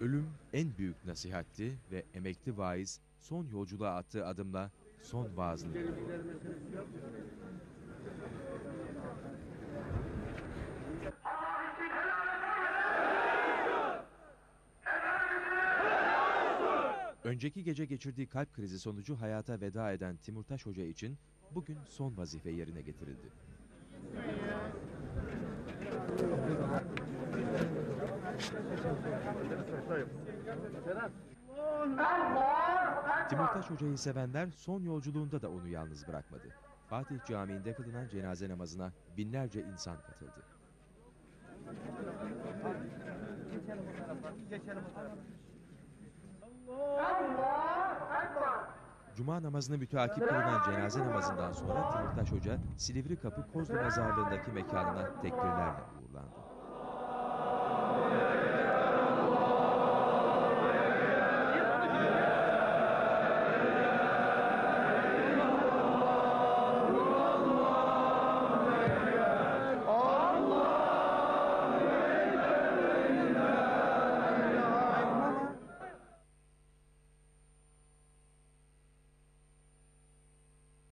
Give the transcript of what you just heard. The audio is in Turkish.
Ölüm en büyük nasihatti ve emekli vaiz son yolculuğa attığı adımla son vaazını. Önceki gece geçirdiği kalp krizi sonucu hayata veda eden Timurtaş Hoca için bugün son vazife yerine getirildi. Timurtaş Hoca'yı sevenler son yolculuğunda da onu yalnız bırakmadı. Fatih Camii'nde kılınan cenaze namazına binlerce insan katıldı. Cuma namazını müteakip kılınan cenaze namazından sonra Timurtaş Hoca Silivri Kapı Kozlu Mezarlığı'ndaki mekanına tekbirlerle